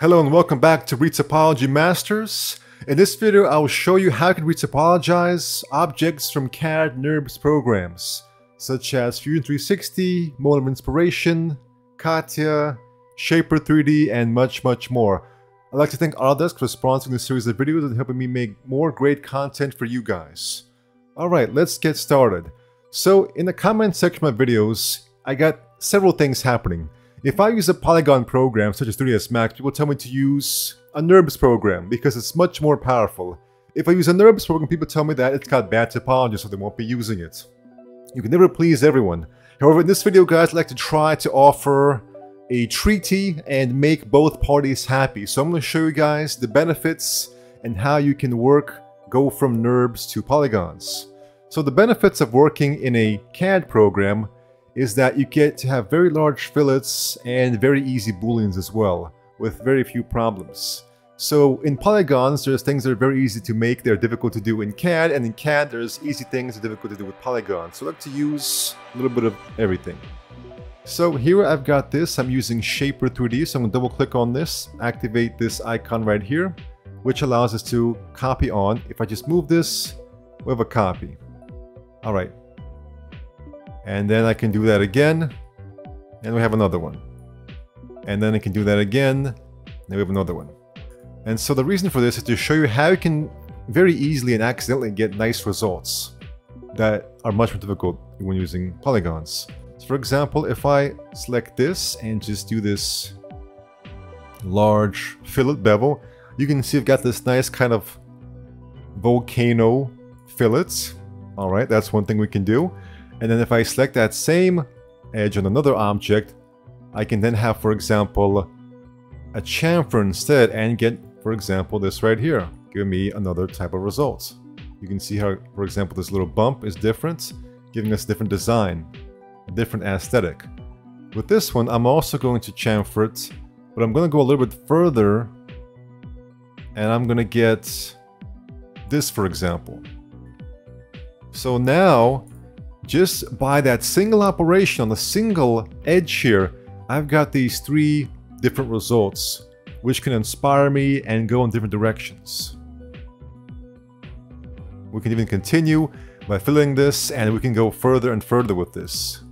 Hello and welcome back to Retopology Masters. In this video, I will show you how you can retopologize objects from CAD NURBS programs, such as Fusion 360, Moment of Inspiration, CATIA, Shapr3D, and much, much more. I'd like to thank Autodesk for sponsoring this series of videos and helping me make more great content for you guys. Alright, let's get started. So, in the comment section of my videos, I got several things happening. If I use a polygon program such as 3ds Max, people tell me to use a NURBS program because it's much more powerful. If I use a NURBS program, people tell me that it's got bad topology so they won't be using it. You can never please everyone. However, in this video guys, I'd like to try to offer a treaty and make both parties happy. So I'm going to show you guys the benefits and how you can work, go from NURBS to polygons. So the benefits of working in a CAD program is that you get to have very large fillets and very easy booleans as well, with very few problems. So in polygons, there's things that are very easy to make, they're difficult to do in CAD, and in CAD there's easy things that are difficult to do with polygons. So I like to use a little bit of everything. So here I've got this, I'm using Shapr3D, so I'm to double click on this, activate this icon right here, which allows us to copy on. If I just move this, we have a copy. Alright, and then I can do that again. And we have another one. And then I can do that again. And we have another one. And so the reason for this is to show you how you can very easily and accidentally get nice results that are much more difficult when using polygons. So for example, if I select this and just do this large fillet bevel, you can see I've got this nice kind of volcano fillets. Alright, that's one thing we can do. And then if I select that same edge on another object, I can then have, for example, a chamfer instead and get, for example, this right here. Give me another type of result. You can see how, for example, this little bump is different, giving us different design, a different aesthetic. With this one, I'm also going to chamfer it, but I'm going to go a little bit further, and I'm going to get this, for example. So now, just by that single operation on a single edge here, I've got these three different results, which can inspire me and go in different directions. We can even continue by filling this and we can go further and further with this.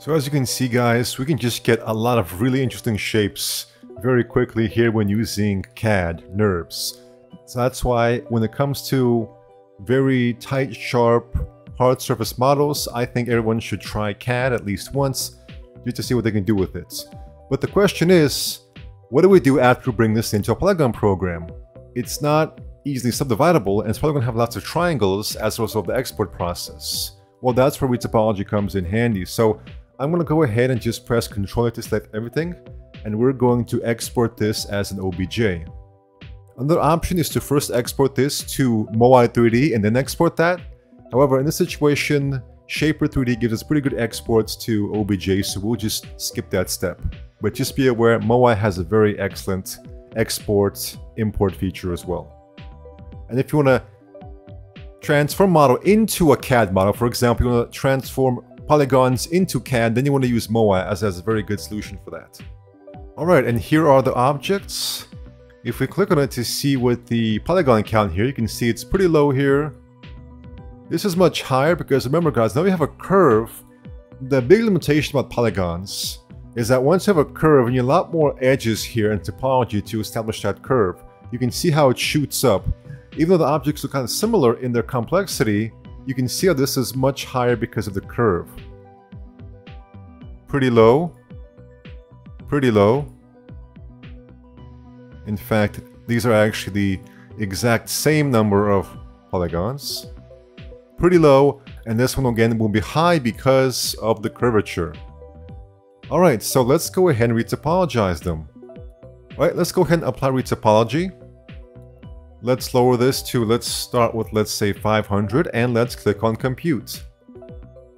So as you can see guys, we can just get a lot of really interesting shapes very quickly here when using CAD, NURBS. So that's why when it comes to very tight, sharp, hard surface models, I think everyone should try CAD at least once just to see what they can do with it. But the question is, what do we do after we bring this into a polygon program? It's not easily subdividable and it's probably going to have lots of triangles as a result of the export process. Well, that's where retopology comes in handy. So I'm going to go ahead and just press Ctrl to select everything, and we're going to export this as an OBJ. Another option is to first export this to MoI 3D and then export that. However, in this situation, Shapr3D gives us pretty good exports to OBJ, so we'll just skip that step. But just be aware, MoI has a very excellent export import feature as well. And if you want to transform model into a CAD model, for example, you want to transform polygons into CAD, then you want to use MoI as, as a very good solution for that. Alright, and here are the objects. If we click on it to see what the polygon count here, you can see it's pretty low here. This is much higher because remember guys, now we have a curve. The big limitation about polygons is that once you have a curve and you have a lot more edges here in topology to establish that curve, you can see how it shoots up. Even though the objects are kind of similar in their complexity, you can see how this is much higher because of the curve. Pretty low. Pretty low. In fact, these are actually the exact same number of polygons. Pretty low, and this one again will be high because of the curvature. Alright, so let's go ahead and retopologize them. Alright, let's go ahead and apply retopology. Let's lower this to, let's start with, let's say 500 and let's click on compute.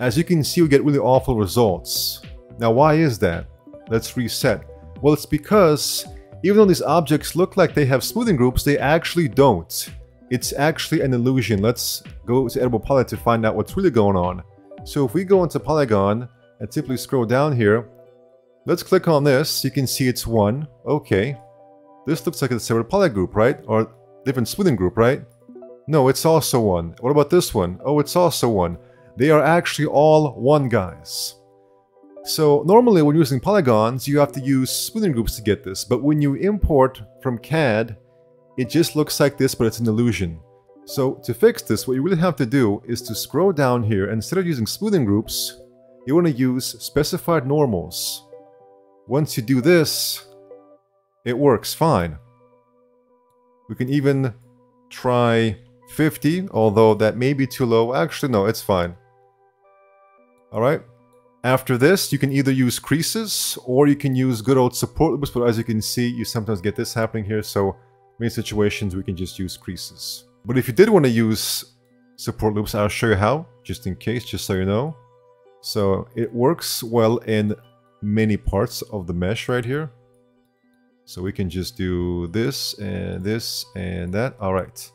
as you can see, we get really awful results. Now, why is that? Let's reset. Well, it's because even though these objects look like they have smoothing groups, they actually don't. It's actually an illusion. Let's go to Editable Poly to find out what's really going on. So if we go into Polygon and simply scroll down here, let's click on this. You can see it's 1. Okay. This looks like a separate poly group, right? Or different smoothing group, right? No, it's also 1. What about this one? Oh, it's also 1. They are actually all 1 guys. So normally when using polygons, you have to use smoothing groups to get this, but when you import from CAD, it just looks like this, but it's an illusion. So to fix this, what you really have to do is to scroll down here, instead of using smoothing groups, you want to use specified normals. Once you do this, it works fine. We can even try 50, although that may be too low. Actually, no, it's fine. Alright. After this, you can either use creases, or you can use good old support loops, but as you can see, you sometimes get this happening here, so many situations we can just use creases. But if you did want to use support loops, I'll show you how, just in case, just so you know. So it works well in many parts of the mesh right here. So we can just do this and this and that. All right.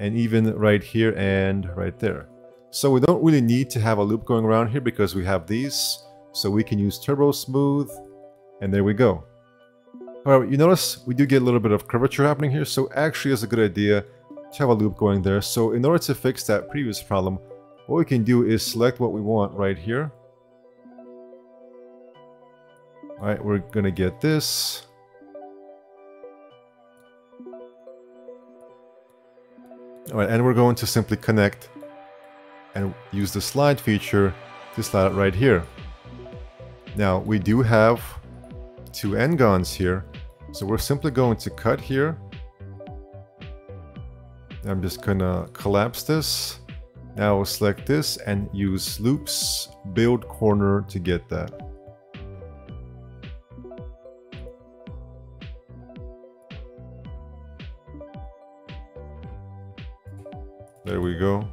And even right here and right there. So we don't really need to have a loop going around here because we have these. So we can use Turbo Smooth and there we go. However, you notice we do get a little bit of curvature happening here. So actually it's a good idea to have a loop going there. So in order to fix that previous problem, what we can do is select what we want right here. Alright, we're gonna get this. Alright, and we're going to simply connect and use the slide feature to slide it right here. Now, we do have two n-gons here, so we're simply going to cut here I'm just gonna collapse this. Now we'll select this and use loops build corner to get that. There we go.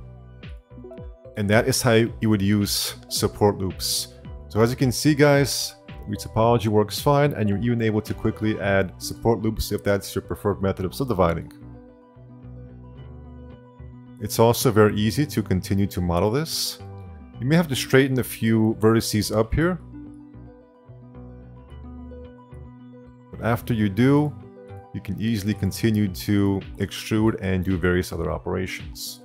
And that is how you would use support loops. So as you can see guys, retopology works fine and you're even able to quickly add support loops if that's your preferred method of subdividing. It's also very easy to continue to model this. You may have to straighten a few vertices up here. But after you do, you can easily continue to extrude and do various other operations.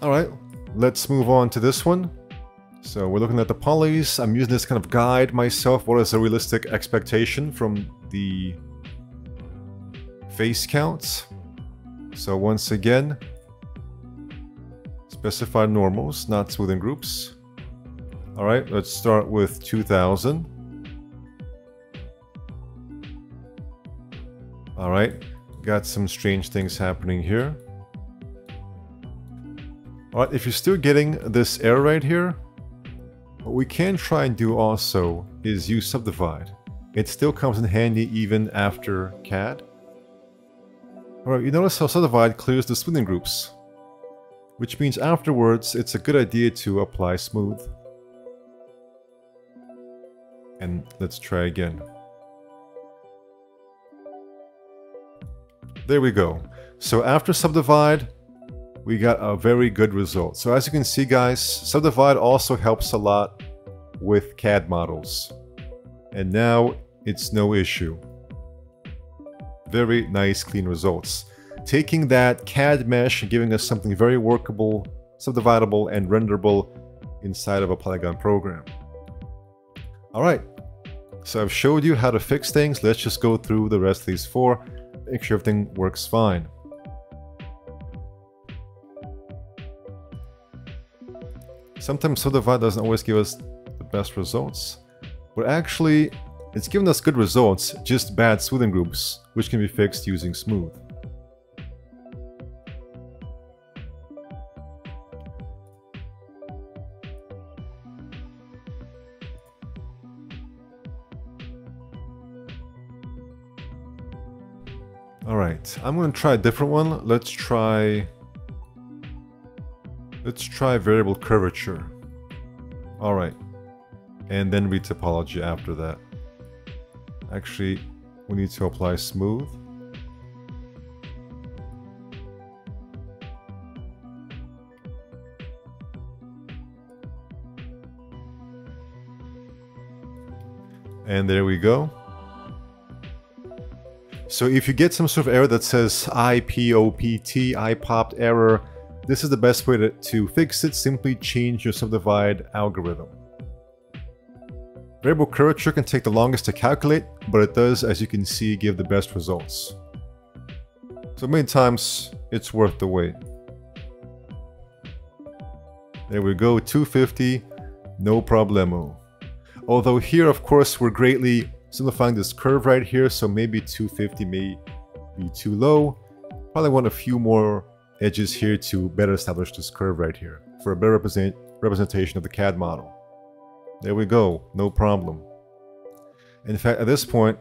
Alright, let's move on to this one. So we're looking at the polys. I'm using this kind of guide myself. What is a realistic expectation from the face counts? So once again, specify normals, not smoothing groups. All right, let's start with 2000. All right, got some strange things happening here. All right, if you're still getting this error right here, what we can try and do also is use Subdivide. It still comes in handy even after CAD. Alright, you notice how Subdivide clears the smoothing groups. Which means afterwards, it's a good idea to apply Smooth. And let's try again. There we go. So after Subdivide, we got a very good result. So as you can see guys, Subdivide also helps a lot with CAD models. And now it's no issue. Very nice clean results. Taking that CAD mesh and giving us something very workable, subdividable, and renderable inside of a Polygon program. Alright, so I've showed you how to fix things. Let's just go through the rest of these four, make sure everything works fine. Sometimes Subdivide doesn't always give us the best results, but actually it's given us good results, just bad smoothing groups, which can be fixed using smooth. Alright, I'm gonna try a different one. Let's try Let's try variable curvature. Alright. And then retopology after that. Actually, we need to apply smooth. And there we go. So if you get some sort of error that says IPOPT, IPOPT error, this is the best way to, to fix it. Simply change your subdivide algorithm. Variable curvature can take the longest to calculate, but it does, as you can see, give the best results. So many times, it's worth the wait. There we go, 250, no problemo. Although here, of course, we're greatly simplifying this curve right here, so maybe 250 may be too low. Probably want a few more edges here to better establish this curve right here for a better represent representation of the CAD model. There we go, no problem. In fact, at this point,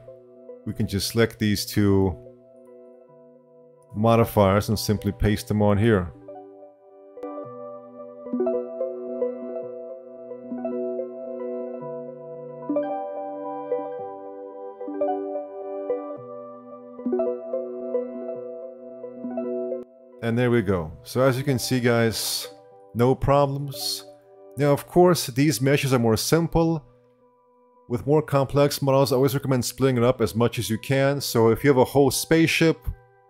we can just select these two modifiers and simply paste them on here. There we go. So as you can see guys, no problems. Now of course these meshes are more simple. With more complex models I always recommend splitting it up as much as you can. So if you have a whole spaceship,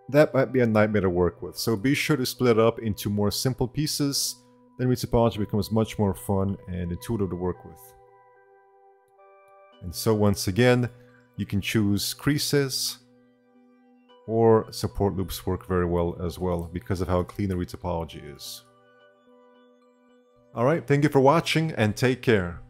that might be a nightmare to work with. So be sure to split it up into more simple pieces. Then Retopology becomes much more fun and intuitive to work with. And so once again, you can choose creases, or support loops work very well as well because of how clean the retopology is. Alright, thank you for watching and take care.